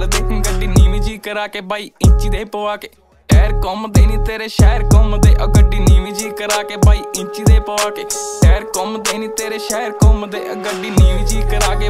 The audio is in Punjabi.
ਦੇਖ ਗੱਡੀ ਨੀਵੀਂ ਜੀ ਕਰਾ ਕੇ, ਬਾਈ ਇੰਚੀ ਦੇ ਪਵਾ ਕੇ। ਟਾਇਰ ਘੁੰਮਦੇ ਨਹੀਂ ਤੇਰੇ, ਸ਼ਹਿਰ ਘੁੰਮਦੇ ਆ ਗੱਡੀ ਨੀਵੀਂ ਜੀ ਕਰਾ ਕੇ, ਬਾਈ ਇੰਚੀ ਦੇ ਪਵਾ ਕੇ। ਟਾਇਰ ਘੁੰਮਦੇ ਨਹੀਂ ਤੇਰੇ, ਸ਼ਹਿਰ ਘੁੰਮਦੇ ਆ ਗੱਡੀ ਨੀਵੀਂ ਜੀ ਕਰਾ ਕੇ